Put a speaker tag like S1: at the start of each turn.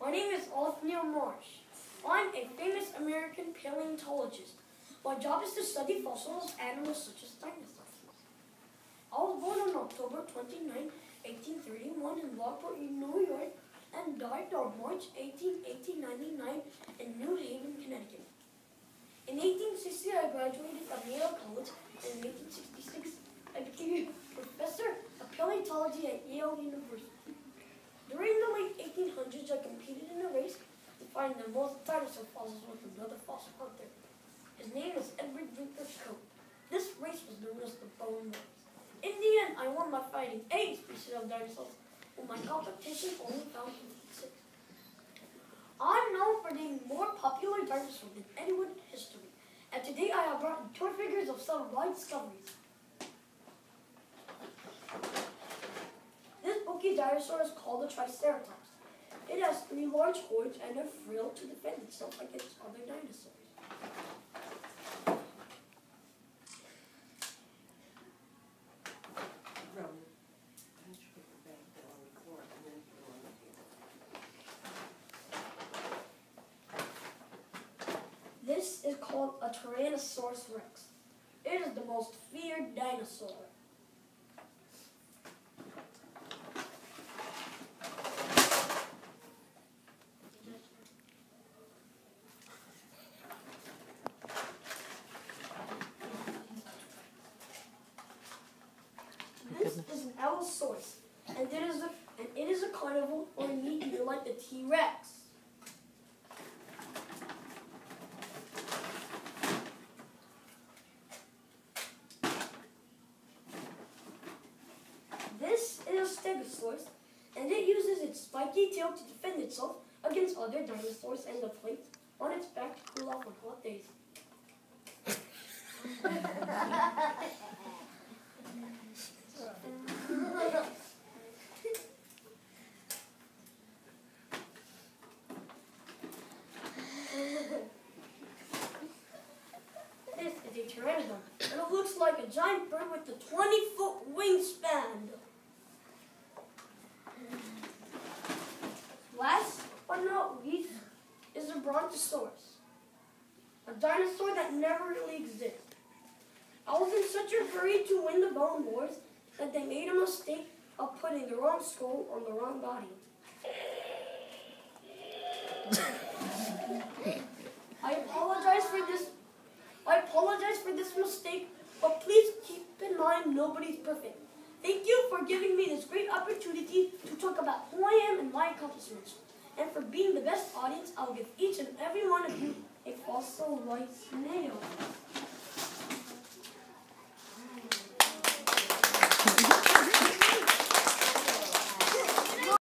S1: My name is Othniel Marsh. I'm a famous American paleontologist. My job is to study fossils animals such as dinosaurs. I was born on October 29, 1831 in Lockport, New York and died on March 18, 1899 in New Haven, Connecticut. In 1860, I graduated from Yale College and in 1866, I became a professor of paleontology at Yale University. During the late 1800s, I competed in a race to find the most dinosaur fossils with another fossil hunter. His name is Edward Drinker Cope. This race was known as the Bone Race. In the end, I won by fighting eight species of dinosaurs, but my competition only found six. I'm known for being more popular dinosaur than anyone in history, and today I have brought you tour figures of some of my discoveries. This dinosaur is called a Triceratops. It has three large horns and a frill to defend itself against other dinosaurs.
S2: Rowan, why don't you put your bag down on the floor and then put it on the table?
S1: This is called a Tyrannosaurus rex. It is the most feared dinosaur. This Allosaurus, and it is a and it is a carnivore or meat eater like the T-Rex. This is a Stegosaurus, and it uses its spiky tail to defend itself against other dinosaurs and the plates on its back to cool off on hot days. is a pteranodon, and it looks like a giant bird with a 20-foot wingspan. Last but not least is a brontosaurus, a dinosaur that never really existed. I was in such a hurry to win the Bone Wars that they made a mistake of putting the wrong skull on the wrong body. I apologize for this. I apologize for this mistake, but please keep in mind perfect. Thank you for giving me this great opportunity to talk about who I am and my accomplishments. And for being the best audience, I'll give each and every one of you a fossil white snail.